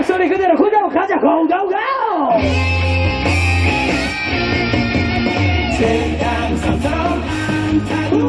목소리 그대로 그대로 가자. 고고고 세상 섬섬